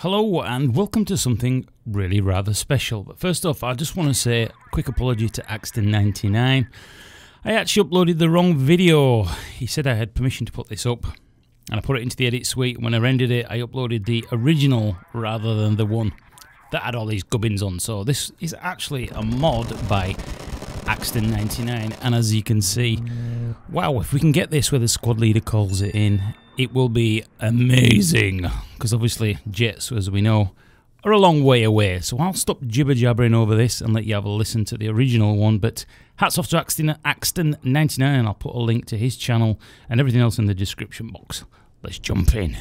Hello and welcome to something really rather special. But first off, I just want to say a quick apology to Axton99. I actually uploaded the wrong video. He said I had permission to put this up, and I put it into the edit suite. When I rendered it, I uploaded the original rather than the one that had all these gubbins on. So this is actually a mod by Axton99, and as you can see, wow, if we can get this where the squad leader calls it in, it will be amazing. Because obviously, jets, as we know, are a long way away. So I'll stop jibber jabbering over this and let you have a listen to the original one. But hats off to Axton, Axton99, and I'll put a link to his channel and everything else in the description box. Let's jump in.